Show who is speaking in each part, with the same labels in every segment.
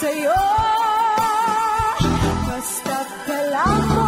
Speaker 1: sa'yo Basta't kailangan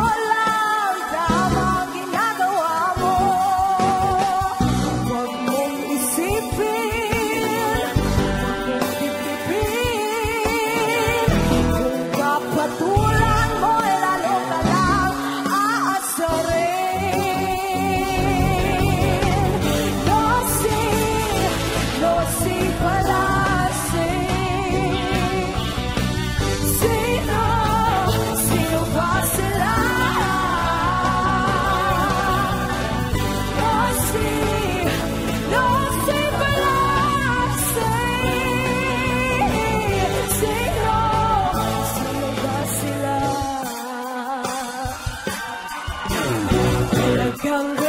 Speaker 1: Here come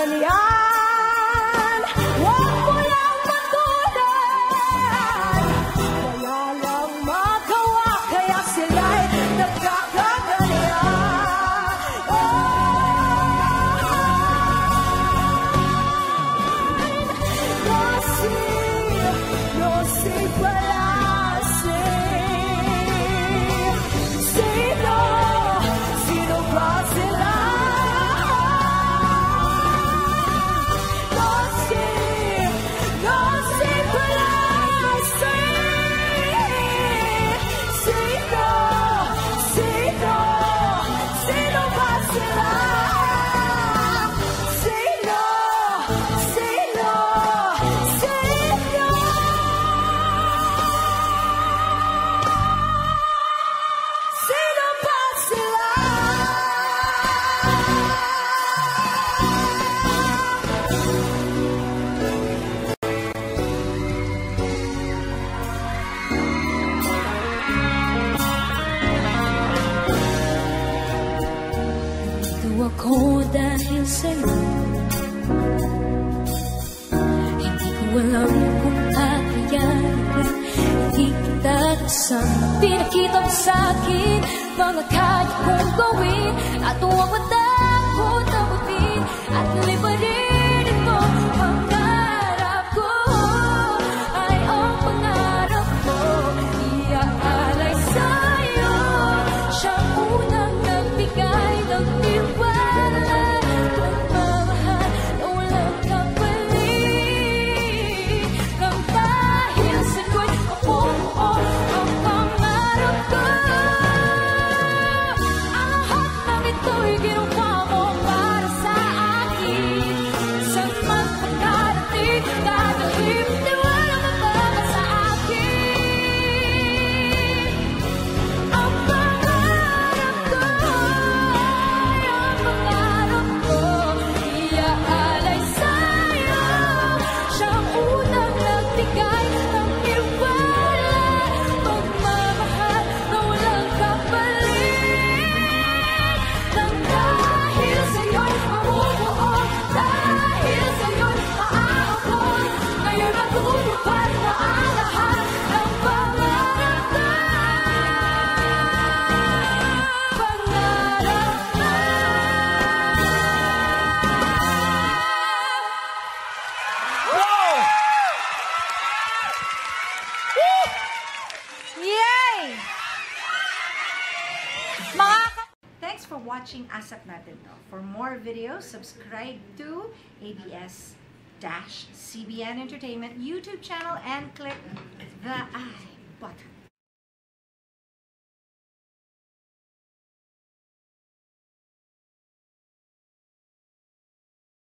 Speaker 1: Nagbago ako dahil sa'yo. Hindi ko alam kung kakayanin Hindi kita kasama. Pinakita mo sa'kin Mga kaya kong gawin. At huwag matakot ang At libarin
Speaker 2: Yay! Thanks for watching ASAP natin to. For more videos, subscribe to ABS-CBN Entertainment YouTube channel and click the I button.